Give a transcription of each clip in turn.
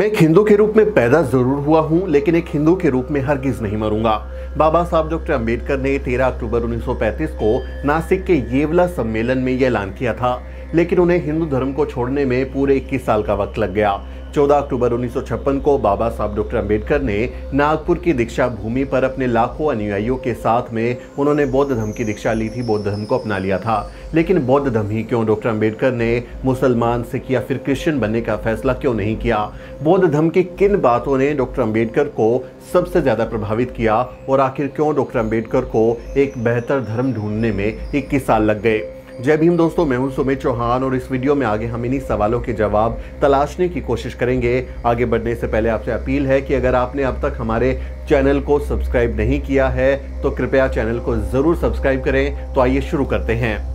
मैं एक हिंदू के रूप में पैदा ज़रूर हुआ हूँ, लेकिन एक हिंदू के रूप में हरगिज नहीं मरूँगा। बाबा साहब डॉक्टर अंबेडकर ने 13 अक्टूबर 1935 को नासिक के येवला सम्मेलन में यह ऐलान किया था, लेकिन उन्हें हिंदू धर्म को छोड़ने में पूरे 21 साल का वक्त लग गया। 14 अक्टूबर 1956 को बाबा साहब डॉक्टर अंबेडकर ने नागपुर की दीक्षा भूमि पर अपने लाखों अनुयायियों के साथ में उन्होंने बौद्ध धर्म की दीक्षा ली थी, बौद्ध धर्म को अपना लिया था। लेकिन बौद्ध धर्म ही क्यों? डॉक्टर अंबेडकर ने मुसलमान, सिख या फिर क्रिश्चियन बनने का फैसला क्यों नहीं किया? बौद्ध धर्म की किन बातों ने डॉक्टर अंबेडकर को सबसे ज़्यादा प्रभावित किया? और आखिर क्यों डॉक्टर अंबेडकर को एक बेहतर धर्म ढूँढने में इक्कीस साल लग गए? जय भीम दोस्तों, मैं हूँ सुमित चौहान और इस वीडियो में आगे हम इन्हीं सवालों के जवाब तलाशने की कोशिश करेंगे। आगे बढ़ने से पहले आपसे अपील है कि अगर आपने अब तक हमारे चैनल को सब्सक्राइब नहीं किया है तो कृपया चैनल को ज़रूर सब्सक्राइब करें। तो आइए शुरू करते हैं।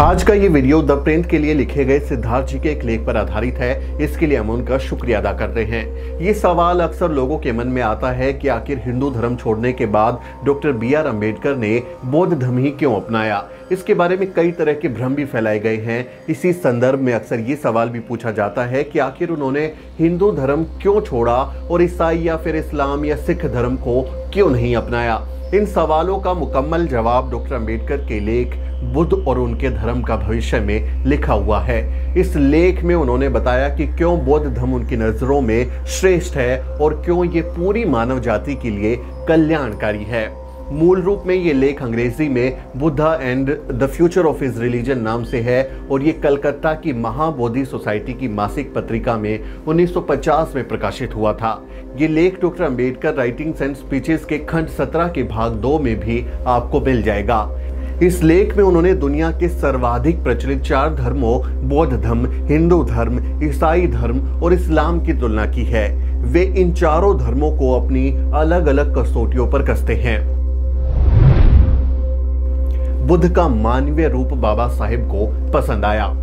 आज का ये वीडियो द प्रिंट के लिए लिखे गए सिद्धार्थ जी के एक लेख पर आधारित है। इसके लिए हम उनका शुक्रिया अदा करते हैं। ये सवाल अक्सर लोगों के मन में आता है कि आखिर हिंदू धर्म छोड़ने के बाद डॉक्टर बी आर अंबेडकर ने बौद्ध धर्म ही क्यों अपनाया? इसके बारे में कई तरह के भ्रम भी फैलाए गए हैं। इसी संदर्भ में अक्सर ये सवाल भी पूछा जाता है कि आखिर उन्होंने हिंदू धर्म क्यों छोड़ा और ईसाई या फिर इस्लाम या सिख धर्म को क्यों नहीं अपनाया? इन सवालों का मुकम्मल जवाब डॉक्टर अंबेडकर के लेख बुद्ध और उनके धर्म का भविष्य में लिखा हुआ है। इस लेख में उन्होंने बताया कि क्यों बौद्ध धर्म उनकी नज़रों में श्रेष्ठ है और क्यों ये पूरी मानव जाति के लिए कल्याणकारी है। मूल रूप में ये लेख अंग्रेज़ी में Buddha and the future of his religion नाम से है और ये कलकत्ता की महाबोधि सोसाइटी की मासिक पत्रिका में 1950 में प्रकाशित हुआ था। ये लेख doctor Ambedkar writings and speeches के खंड 17 के भाग दो में भी आपको मिल जाएगा। इस लेख में उन्होंने दुनिया के सर्वाधिक प्रचलित चार धर्मों, बौद्ध धर्म, हिंदू धर्म, ईसाई धर्म और इस्लाम की तुलना की है। वे इन चारों धर्मों को अपनी अलग अलग कसौटियों पर कसते हैं। बुद्ध का मानवीय रूप बाबा साहेब को पसंद आया।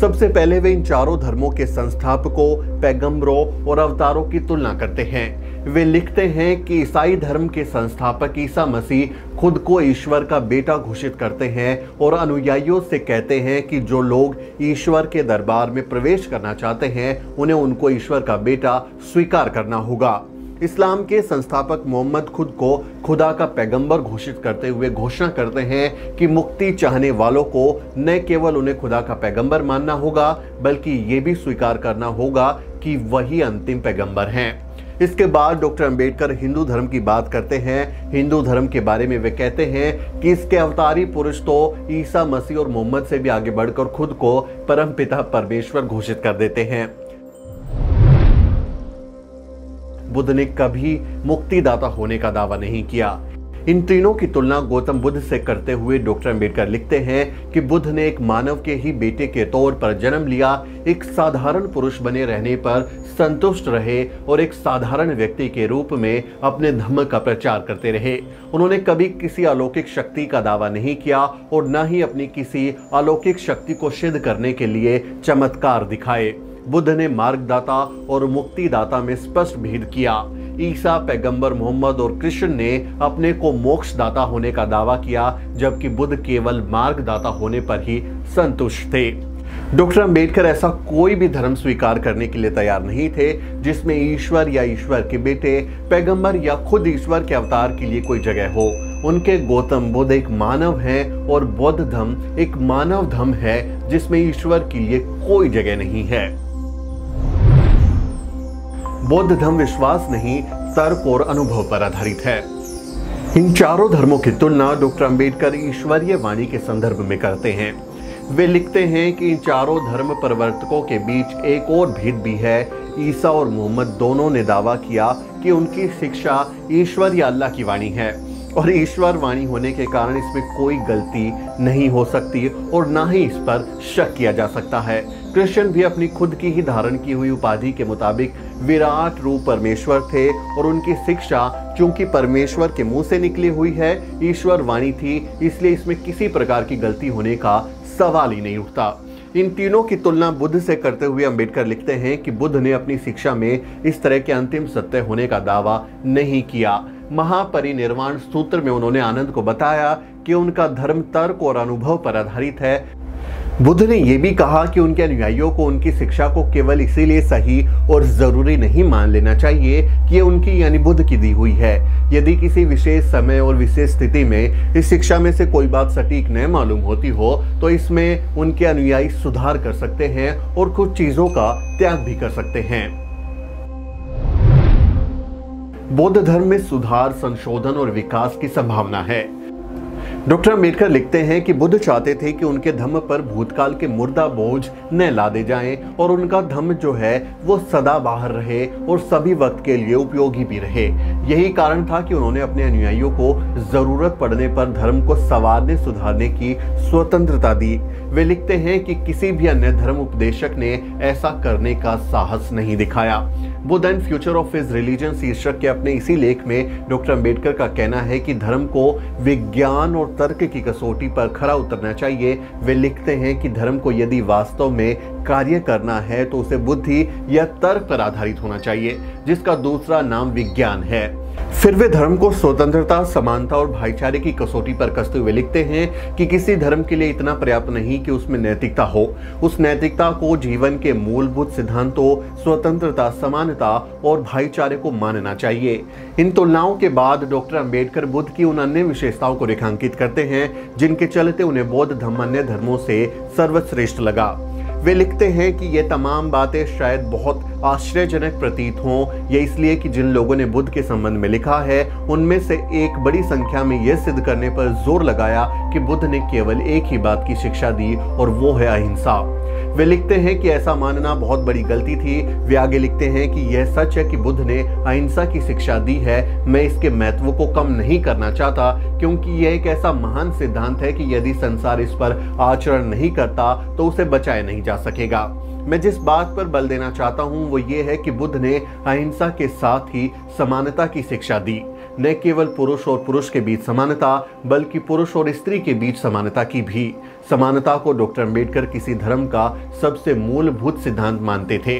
सबसे पहले वे इन चारों धर्मों के संस्थापकों, पैगंबरों और अवतारों की तुलना करते हैं। वे लिखते हैं कि ईसाई धर्म के संस्थापक ईसा मसीह खुद को ईश्वर का बेटा घोषित करते हैं और अनुयायियों से कहते हैं कि जो लोग ईश्वर के दरबार में प्रवेश करना चाहते हैं, उन्हें उनको ईश्वर का बेटा स्वीकार करना होगा। इस्लाम के संस्थापक मोहम्मद खुद को खुदा का पैगंबर घोषित करते हुए घोषणा करते हैं कि मुक्ति चाहने वालों को न केवल उन्हें खुदा का पैगंबर मानना होगा, बल्कि ये भी स्वीकार करना होगा कि वही अंतिम पैगंबर हैं। इसके बाद डॉक्टर अंबेडकर हिंदू धर्म की बात करते हैं। हिंदू धर्म के बारे में वे कहते हैं कि इसके अवतारी पुरुष तो ईसा मसीह और मोहम्मद से भी आगे बढ़कर खुद को परम पिता परमेश्वर घोषित कर देते हैं। बुद्ध ने कभी मुक्तिदाता होने का दावा नहीं किया। इन तीनों की तुलना गौतम बुद्ध से करते हुए डॉक्टर अंबेडकर लिखते हैं कि बुद्ध ने एक मानव के ही बेटे के तौर पर जन्म लिया। एक साधारण पुरुष बने रहने पर संतुष्ट रहे और एक साधारण व्यक्ति के रूप में अपने धर्म का प्रचार करते रहे। उन्होंने कभी किसी अलौकिक शक्ति का दावा नहीं किया और न ही अपनी किसी अलौकिक शक्ति को सिद्ध करने के लिए चमत्कार दिखाए। बुद्ध ने मार्गदाता और मुक्तिदाता में स्पष्ट भेद किया। ईसा, पैगंबर, मोहम्मद और कृष्ण ने अपने को मोक्षदाता होने का दावा किया, जबकि बुद्ध केवल मार्गदाता होने पर ही संतुष्ट थे। डॉक्टर अंबेडकर ऐसा कोई भी धर्म स्वीकार करने के लिए तैयार नहीं थे, जिसमें ईश्वर या ईश्वर के बेटे, पैगंबर या खुद ईश्वर के अवतार के लिए कोई जगह हो। उनके गौतम बुद्ध एक मानव हैं और बौद्ध धर्म एक मानव धर्म है, जिसमें ईश्वर के लिए कोई जगह नहीं है। बौद्ध धर्म विश्वास नहीं, तर्क और अनुभव पर आधारित है। इन चारों धर्मों की तुलना डॉक्टर अंबेडकर ईश्वरीय वाणी के संदर्भ में करते हैं। वे लिखते हैं कि इन चारों धर्म परिवर्तकों के बीच एक और भेद भी है। ईसा और मोहम्मद दोनों ने दावा किया कि उनकी शिक्षा ईश्वर या अल्लाह की वाणी है। और ईश्वर वाणी होने के कारण इसमें कोई गलती नहीं हो सकती और ना ही इस पर शक किया जा सकता है। कृष्ण भी अपनी खुद की ही धारण की हुई उपाधि के मुताबिक विराट रूप परमेश्वर थे और उनकी शिक्षा चूँकि परमेश्वर के मुँह से निकली हुई है, ईश्वर वाणी थी, इसलिए इसमें किसी प्रकार की गलती होने का सवाल ही नहीं उठता। इन तीनों की तुलना बुद्ध से करते हुए अंबेडकर लिखते हैं कि बुद्ध ने अपनी शिक्षा में इस तरह के अंतिम सत्य होने का दावा नहीं किया। महापरिनिर्वाण सूत्र में उन्होंने आनंद को बताया कि उनका धर्म तर्क और अनुभव पर आधारित है। बुद्ध ने यह भी कहा कि उनके अनुयायियों को उनकी शिक्षा को केवल इसीलिए सही और ज़रूरी नहीं मान लेना चाहिए कि ये उनकी यानी बुद्ध की दी हुई है। यदि किसी विशेष समय और विशेष स्थिति में इस शिक्षा में से कोई बात सटीक न मालूम होती हो तो इसमें उनके अनुयायी सुधार कर सकते हैं और कुछ चीज़ों का त्याग भी कर सकते हैं। बौद्ध धर्म में सुधार, संशोधन और विकास की संभावना है। डॉक्टर अंबेडकर लिखते हैं कि बुद्ध चाहते थे कि उनके धम्म पर भूतकाल के मुर्दा बोझ न लादे जाएँ और उनका धम्म जो है वो सदा बाहर रहे और सभी वक्त के लिए उपयोगी भी रहे। यही कारण था कि उन्होंने अपने अनुयायियों को ज़रूरत पड़ने पर धर्म को संवारने सुधारने की स्वतंत्रता दी। वे लिखते हैं कि किसी भी अन्य धर्म उपदेशक ने ऐसा करने का साहस नहीं दिखाया। Buddha and future of his religion शीर्षक के अपने इसी लेख में डॉक्टर अंबेडकर का कहना है कि धर्म को विज्ञान और तर्क की कसौटी पर खरा उतरना चाहिए। वे लिखते हैं कि धर्म को यदि वास्तव में कार्य करना है तो उसे बुद्धि या तर्क पर आधारित होना चाहिए, जिसका दूसरा नाम विज्ञान है। फिर वे धर्म को स्वतंत्रता, समानता और भाईचारे की कसौटी पर कसते हुए लिखते हैं कि किसी धर्म के लिए इतना पर्याप्त नहीं कि उसमें नैतिकता हो। उस नैतिकता को जीवन के मूलभूत सिद्धांतों, स्वतंत्रता, समानता और भाईचारे को मानना चाहिए। इन तुलनाओं के बाद डॉक्टर अंबेडकर बुद्ध की उन अन्य विशेषताओं को रेखांकित करते हैं, जिनके चलते उन्हें बौद्ध धर्म अन्य धर्मों से सर्वश्रेष्ठ लगा। वे लिखते हैं कि ये तमाम बातें शायद बहुत आश्चर्यजनक प्रतीत हों। ये इसलिए कि जिन लोगों ने बुद्ध के संबंध में लिखा है, उनमें से एक बड़ी संख्या में यह सिद्ध करने पर ज़ोर लगाया कि बुद्ध ने केवल एक ही बात की शिक्षा दी, और वो है अहिंसा। वे लिखते हैं कि ऐसा मानना बहुत बड़ी गलती थी। वे आगे लिखते हैं कि यह सच है कि बुद्ध ने अहिंसा की शिक्षा दी है। मैं इसके महत्व को कम नहीं करना चाहता, क्योंकि यह एक ऐसा महान सिद्धांत है कि यदि संसार इस पर आचरण नहीं करता तो उसे बचाया नहीं जा सकेगा। मैं जिस बात पर बल देना चाहता हूँ, वो ये है कि बुद्ध ने अहिंसा के साथ ही समानता की शिक्षा दी। न केवल पुरुष और पुरुष के बीच समानता, बल्कि पुरुष और स्त्री के बीच समानता की भी। समानता को डॉक्टर अंबेडकर किसी धर्म का सबसे मूलभूत सिद्धांत मानते थे।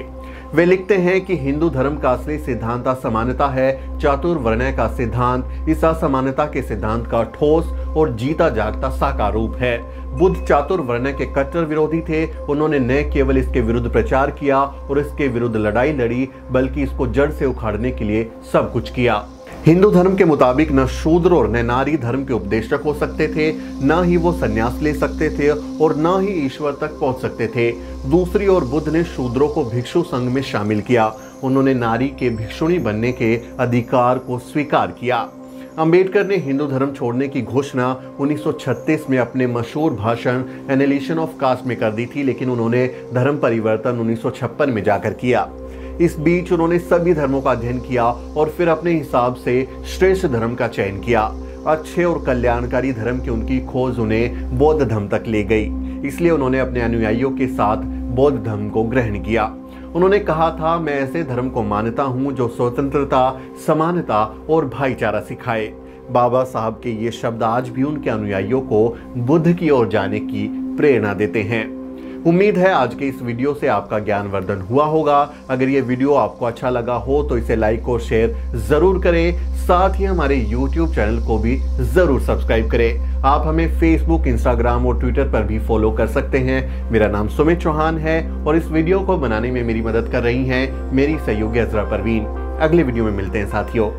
वे लिखते हैं कि हिंदू धर्म का असली सिद्धांत असमानता है चातुर्वर्ण का सिद्धांत इस असमानता के सिद्धांत का ठोस और जीता जागता साकार रूप है। बुद्ध चातुर्वर्ण के कट्टर विरोधी थे। उन्होंने न केवल इसके विरुद्ध प्रचार किया और इसके विरुद्ध लड़ाई लड़ी, बल्कि इसको जड़ से उखाड़ने के लिए सब कुछ किया। हिंदू धर्म के मुताबिक न शूद्र और न नारी धर्म के उपदेशक हो सकते थे, न ही वो संन्यास ले सकते थे और न ही ईश्वर तक पहुँच सकते थे। दूसरी ओर बुद्ध ने शूद्रों को भिक्षु संघ में शामिल किया। उन्होंने नारी के भिक्षुणी बनने के अधिकार को स्वीकार किया। अंबेडकर ने हिंदू धर्म छोड़ने की घोषणा 1936 में अपने मशहूर भाषण एनालिशन ऑफ़ कास्ट में कर दी थी, लेकिन उन्होंने धर्म परिवर्तन 1956 में जाकर किया। इस बीच उन्होंने सभी धर्मों का अध्ययन किया और फिर अपने हिसाब से श्रेष्ठ धर्म का चयन किया। अच्छे और कल्याणकारी धर्म की उनकी खोज उन्हें बौद्ध धर्म तक ले गई। इसलिए उन्होंने अपने अनुयायियों के साथ बौद्ध धर्म को ग्रहण किया। उन्होंने कहा था, मैं ऐसे धर्म को मानता हूँ जो स्वतंत्रता, समानता और भाईचारा सिखाए। बाबा साहब के ये शब्द आज भी उनके अनुयायियों को बुद्ध की ओर जाने की प्रेरणा देते हैं। उम्मीद है आज के इस वीडियो से आपका ज्ञानवर्धन हुआ होगा। अगर ये वीडियो आपको अच्छा लगा हो तो इसे लाइक और शेयर ज़रूर करें। साथ ही हमारे यूट्यूब चैनल को भी ज़रूर सब्सक्राइब करें। आप हमें फेसबुक इंस्टाग्राम और ट्विटर पर भी फॉलो कर सकते हैं। मेरा नाम सुमित चौहान है और इस वीडियो को बनाने में मेरी मदद कर रही हैं मेरी सहयोगी अजरा परवीन। अगले वीडियो में मिलते हैं साथियों।